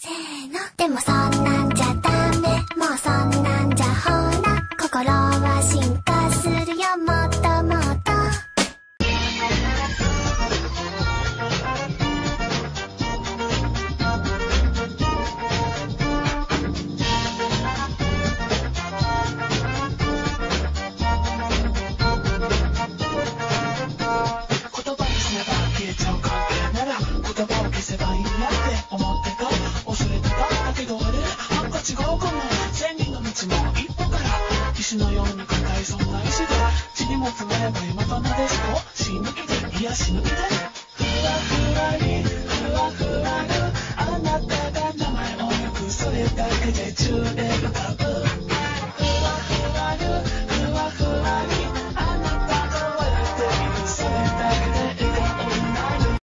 せーの。でもそんなんじゃダメ。もうそんなんじゃほら。心は進化するよ。もっともっと。言葉にすれば消えちゃう関係なら言葉を消せばいいやって思ってなんか違うかも千人の道も一歩から石のように硬いそんな石が地にも詰めれば山となでしこ死ぬ気でいや死ぬ気でふわふわにふわふわるあなたが名前を呼ぶそれだけで中で歌う。